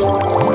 Bye.